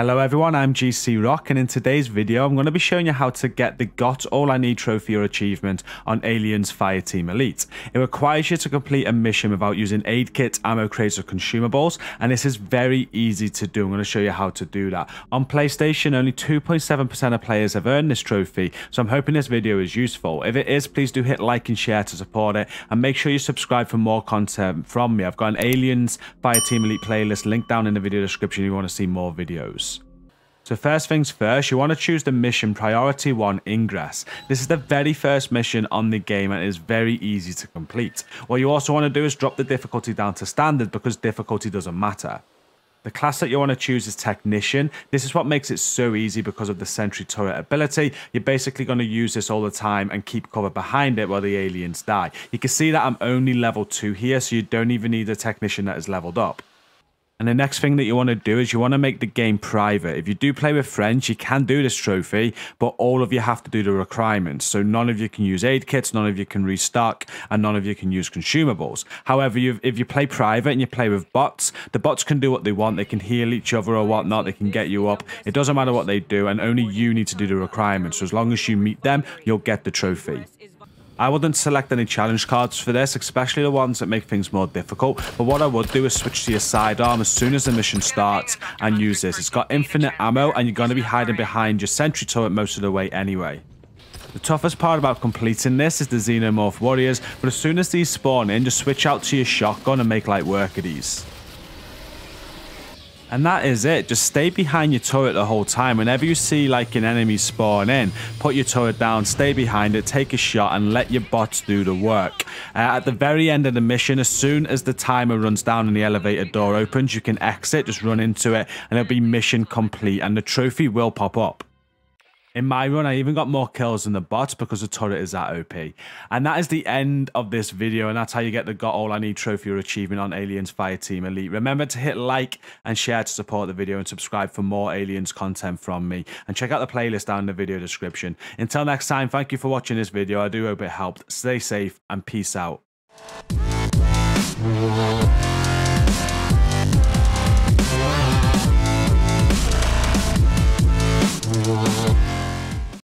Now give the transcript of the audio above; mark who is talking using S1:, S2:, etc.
S1: Hello everyone, I'm GC Rock and in today's video I'm going to be showing you how to get the Got All I Need trophy or achievement on Aliens Fireteam Elite. It requires you to complete a mission without using aid kits, ammo crates or consumables and this is very easy to do. I'm going to show you how to do that. On PlayStation only 2.7% of players have earned this trophy so I'm hoping this video is useful. If it is please do hit like and share to support it and make sure you subscribe for more content from me. I've got an Aliens Fireteam Elite playlist linked down in the video description if you want to see more videos. So first things first, you want to choose the mission Priority 1 Ingress. This is the very first mission on the game and it is very easy to complete. What you also want to do is drop the difficulty down to standard because difficulty doesn't matter. The class that you want to choose is Technician. This is what makes it so easy because of the sentry turret ability. You're basically going to use this all the time and keep cover behind it while the aliens die. You can see that I'm only level 2 here, so you don't even need a Technician that is leveled up. And the next thing that you want to do is you want to make the game private. If you do play with friends, you can do this trophy, but all of you have to do the requirements. So none of you can use aid kits, none of you can restock, and none of you can use consumables. However, if you play private and you play with bots, the bots can do what they want. They can heal each other or whatnot. They can get you up. It doesn't matter what they do, and only you need to do the requirements. So as long as you meet them, you'll get the trophy. I wouldn't select any challenge cards for this, especially the ones that make things more difficult. But what I would do is switch to your sidearm as soon as the mission starts and use this. It's got infinite ammo and you're going to be hiding behind your sentry turret most of the way anyway. The toughest part about completing this is the Xenomorph Warriors, but as soon as these spawn in, just switch out to your shotgun and make light work of these. And that is it. Just stay behind your turret the whole time. Whenever you see like an enemy spawn in, put your turret down, stay behind it, take a shot, and let your bots do the work. Uh, at the very end of the mission, as soon as the timer runs down and the elevator door opens, you can exit, just run into it, and it'll be mission complete, and the trophy will pop up. In my run, I even got more kills than the bots because the turret is that OP. And that is the end of this video, and that's how you get the Got All I Need trophy or achievement on Aliens Fireteam Elite. Remember to hit like and share to support the video and subscribe for more Aliens content from me. And check out the playlist down in the video description. Until next time, thank you for watching this video. I do hope it helped. Stay safe and peace out.